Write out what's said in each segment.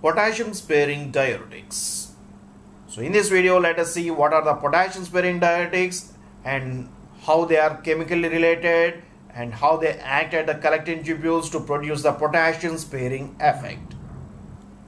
potassium sparing diuretics. So in this video let us see what are the potassium sparing diuretics and how they are chemically related and how they act at the collecting tubules to produce the potassium sparing effect.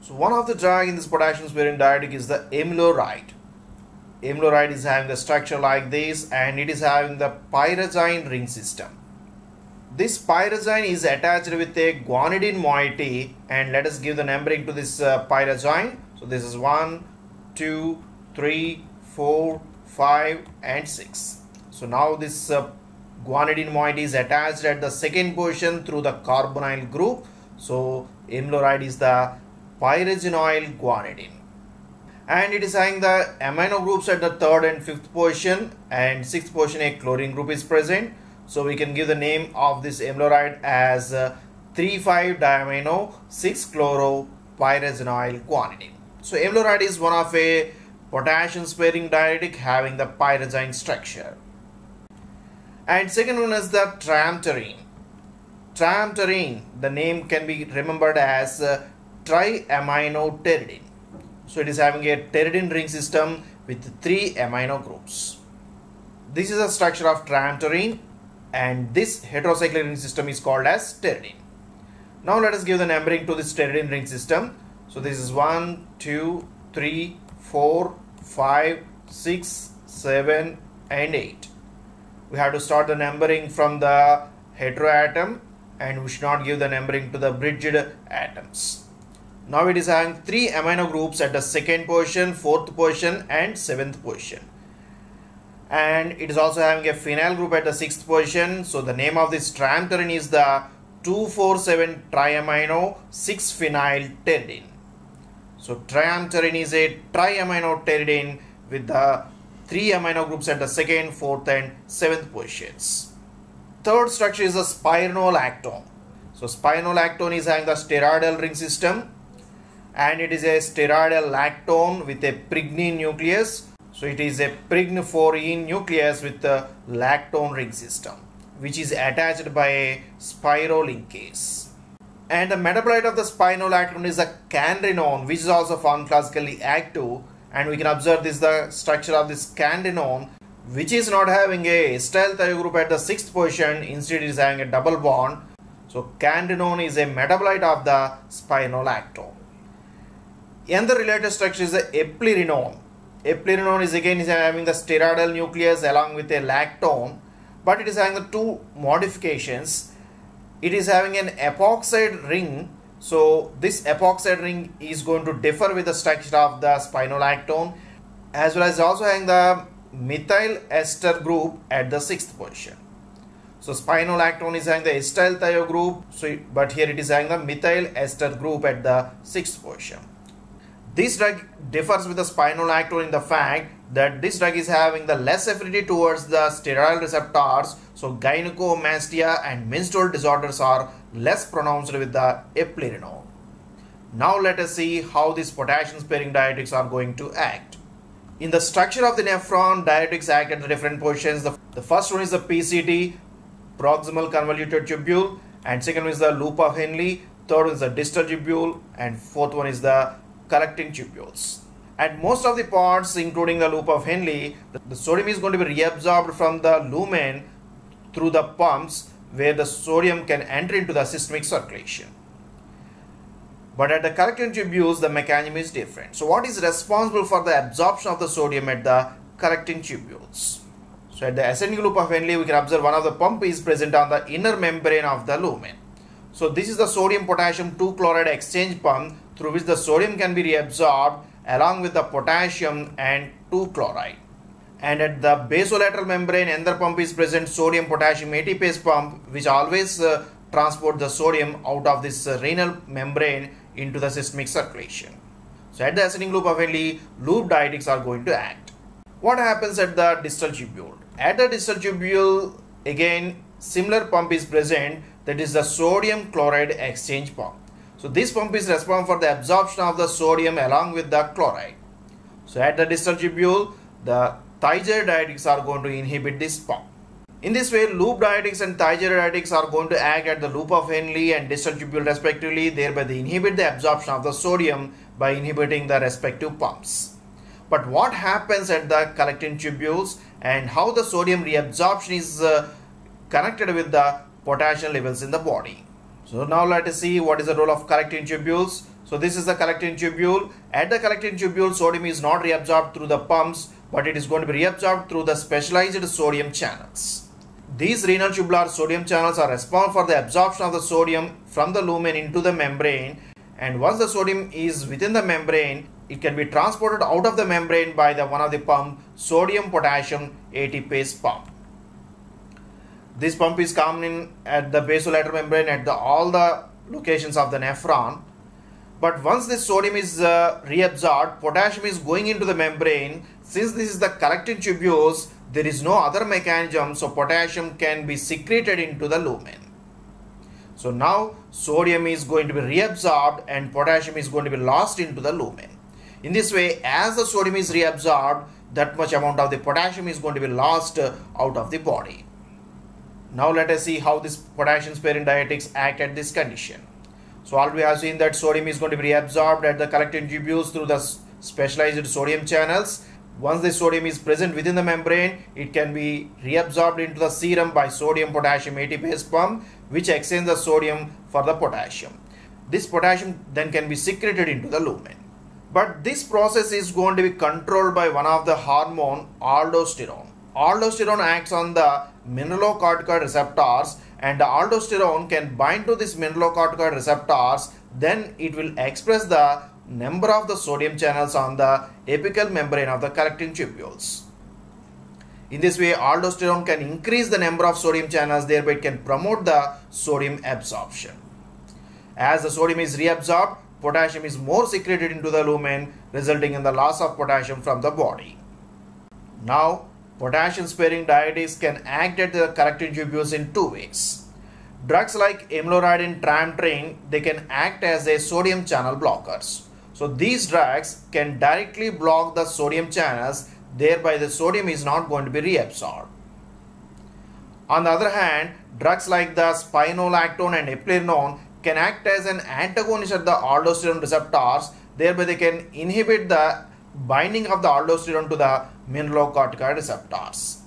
So one of the drug in this potassium sparing diuretic is the amiloride. Amiloride is having the structure like this and it is having the pyrazine ring system. This pyrazine is attached with a guanidine moiety and let us give the numbering to this uh, pyrazine. So this is 1, 2, 3, 4, 5 and 6. So now this uh, guanidine moiety is attached at the second position through the carbonyl group. So amiloride is the pyrazinoyl guanidine and it is having the amino groups at the third and fifth position and sixth position a chlorine group is present so we can give the name of this amiloride as uh, 3,5-diamino 6-chloro-pyrazinoyl guanidine. So amiloride is one of a potassium sparing diuretic having the pyrazine structure. And second one is the triamterene. Triamterene, the name can be remembered as uh, triaminopteridine. So it is having a pteridine ring system with three amino groups. This is the structure of triamterene and this heterocyclic ring system is called as pteridine. Now let us give the numbering to this pteridine ring system. So this is 1, 2, 3, 4, 5, 6, 7 and 8. We have to start the numbering from the heteroatom and we should not give the numbering to the bridged atoms. Now it is having three amino groups at the second position, fourth position and seventh position. And it is also having a phenyl group at the sixth position. So the name of this triamterene is the 247 triamino 6-phenyl pteridine. So triamterene is a triamino pteridine with the three amino groups at the second, fourth and seventh positions. Third structure is a spironolactone. So spironolactone is having the steroidal ring system and it is a steroidal lactone with a pyridine nucleus. So it is a pyridine nucleus with a lactone ring system which is attached by a spiro linkage. And the metabolite of the spironolactone is a canrenone which is also pharmacologically active and we can observe this the structure of this canrenone which is not having a thiol group at the sixth position instead it is having a double bond. So canrenone is a metabolite of the spironolactone. the related structure is the eplerenone. Eplerenone is again is having the steroidal nucleus along with a lactone, but it is having the two modifications. It is having an epoxide ring. So this epoxide ring is going to differ with the structure of the spironolactone as well as also having the methyl ester group at the sixth position. So spironolactone is having the acyl thiol group, so but here it is having the methyl ester group at the sixth position. This drug differs with the spironolactone in the fact that this drug is having the less affinity towards the steroid receptors. So gynecomastia and menstrual disorders are less pronounced with the eplerenone. Now let us see how these potassium sparing diuretics are going to act. In the structure of the nephron, diuretics act at the different positions. The, the first one is the PCT, proximal convoluted tubule, and second one is the loop of Henle, third one is the distal tubule, and fourth one is the collecting tubules. At most of the parts, including the loop of Henle, the, sodium is going to be reabsorbed from the lumen through the pumps where the sodium can enter into the systemic circulation. But at the collecting tubules, the mechanism is different. So what is responsible for the absorption of the sodium at the collecting tubules? So at the ascending loop of Henle, we can observe one of the pump is present on the inner membrane of the lumen. So this is the sodium potassium 2 chloride exchange pump through which the sodium can be reabsorbed along with the potassium and 2 chloride. And at the basolateral membrane, another pump is present sodium potassium ATPase pump which always uh, transport the sodium out of this uh, renal membrane into the systemic circulation. So at the ascending loop of Henle, loop diuretics are going to act. What happens at the distal tubule? At the distal tubule, again, similar pump is present that is the sodium chloride exchange pump. So this pump is responsible for the absorption of the sodium along with the chloride. So at the distal tubule, the thiazide diuretics are going to inhibit this pump. In this way, loop diuretics and thiazide are going to act at the loop of Henle and distal tubule respectively, thereby they inhibit the absorption of the sodium by inhibiting the respective pumps. But what happens at the collecting tubules and how the sodium reabsorption is uh, connected with the potassium levels in the body. So now let us see what is the role of collecting tubules. So this is the collecting tubule. At the collecting tubule, sodium is not reabsorbed through the pumps, but it is going to be reabsorbed through the specialized sodium channels. These renal tubular sodium channels are responsible for the absorption of the sodium from the lumen into the membrane and once the sodium is within the membrane, it can be transported out of the membrane by the one of the pump sodium potassium ATPase pump. This pump is common in at the basolateral membrane at the, all the locations of the nephron. But once this sodium is uh, reabsorbed, potassium is going into the membrane. Since this is the collecting tubules, there is no other mechanism so potassium can be secreted into the lumen. So now sodium is going to be reabsorbed and potassium is going to be lost into the lumen. In this way as the sodium is reabsorbed that much amount of the potassium is going to be lost out of the body. Now let us see how this potassium sparing diuretics act at this condition. So already we have seen that sodium is going to be reabsorbed at the collecting tubules through the specialized sodium channels once the sodium is present within the membrane, it can be reabsorbed into the serum by sodium potassium ATPase pump which exchanges the sodium for the potassium. This potassium then can be secreted into the lumen. But this process is going to be controlled by one of the hormone aldosterone. Aldosterone acts on the mineralocorticoid receptors and the aldosterone can bind to these mineralocorticoid receptors then it will express the number of the sodium channels on the apical membrane of the collecting tubules. In this way, aldosterone can increase the number of sodium channels, thereby it can promote the sodium absorption. As the sodium is reabsorbed, potassium is more secreted into the lumen, resulting in the loss of potassium from the body. Now, potassium sparing diuretics can act at the collecting tubules in two ways. Drugs like amiloride and triamterene, they can act as a sodium channel blockers. So these drugs can directly block the sodium channels, thereby the sodium is not going to be reabsorbed. On the other hand, drugs like the spironolactone and eplerenone can act as an antagonist at the aldosterone receptors, thereby they can inhibit the binding of the aldosterone to the mineralocorticoid receptors.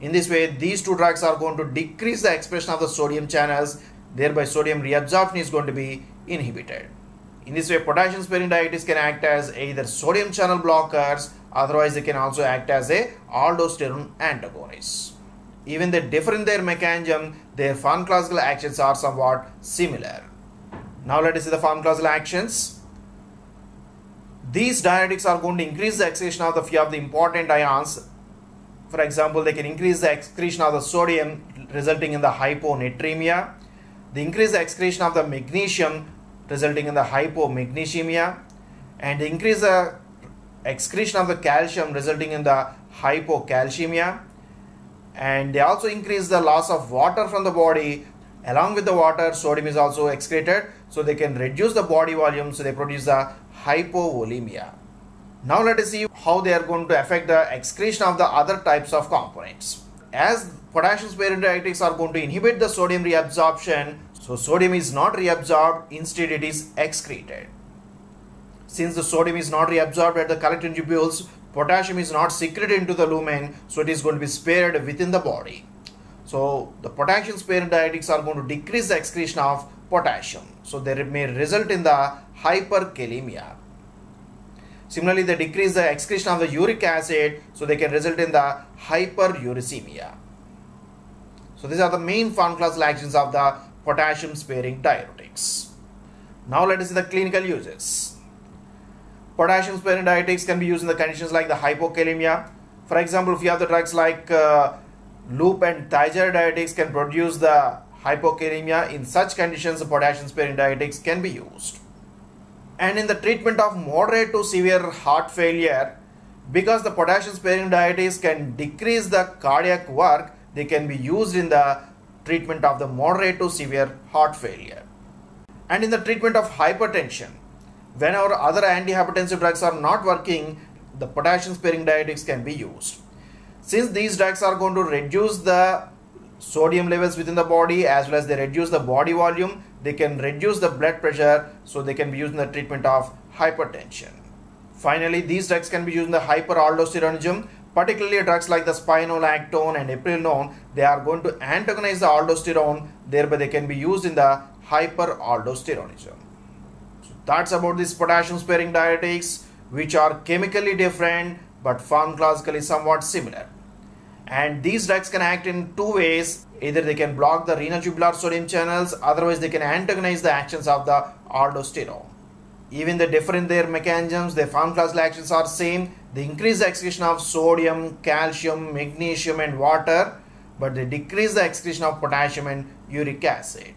In this way, these two drugs are going to decrease the expression of the sodium channels, thereby sodium reabsorption is going to be inhibited. In this way, potassium sparing diuretics can act as either sodium channel blockers, otherwise they can also act as a aldosterone antagonist. Even they differ in their mechanism, their pharmacological actions are somewhat similar. Now let us see the pharmacological actions. These diuretics are going to increase the excretion of the few of the important ions. For example, they can increase the excretion of the sodium resulting in the hyponatremia. They increase the excretion of the magnesium resulting in the hypomagnesemia. And increase the excretion of the calcium resulting in the hypocalcemia. And they also increase the loss of water from the body. Along with the water sodium is also excreted. So they can reduce the body volume. So they produce the hypovolemia now let us see how they are going to affect the excretion of the other types of components as potassium sparing diuretics are going to inhibit the sodium reabsorption so sodium is not reabsorbed, instead it is excreted. Since the sodium is not reabsorbed at the collecting tubules, potassium is not secreted into the lumen, so it is going to be spared within the body. So the potassium sparing diuretics are going to decrease the excretion of potassium. So they may result in the hyperkalemia. Similarly, they decrease the excretion of the uric acid, so they can result in the hyperuricemia. So these are the main pharmacological actions of the potassium sparing diuretics. Now let us see the clinical uses. Potassium sparing diuretics can be used in the conditions like the hypokalemia. For example, if you have the drugs like uh, loop and thiazide diuretics can produce the hypokalemia. In such conditions, potassium sparing diuretics can be used. And in the treatment of moderate to severe heart failure, because the potassium sparing diuretics can decrease the cardiac work, they can be used in the treatment of the moderate to severe heart failure. And in the treatment of hypertension, whenever other antihypertensive drugs are not working, the potassium sparing diuretics can be used. Since these drugs are going to reduce the sodium levels within the body as well as they reduce the body volume, they can reduce the blood pressure so they can be used in the treatment of hypertension. Finally, these drugs can be used in the hyperaldosteronism, particularly drugs like the spironolactone and eplerenone. They are going to antagonize the aldosterone, thereby they can be used in the hyperaldosteronism. So that's about this potassium sparing diuretics, which are chemically different but pharmacologically somewhat similar. And these drugs can act in two ways. Either they can block the renal tubular sodium channels, otherwise they can antagonize the actions of the aldosterone even they differ in their mechanisms, their pharmacological actions are same. They increase the excretion of sodium, calcium, magnesium and water, but they decrease the excretion of potassium and uric acid.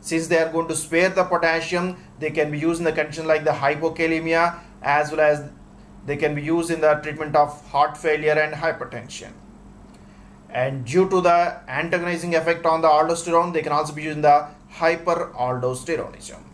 Since they are going to spare the potassium, they can be used in the condition like the hypokalemia as well as they can be used in the treatment of heart failure and hypertension. And due to the antagonizing effect on the aldosterone, they can also be used in the hyperaldosteronism.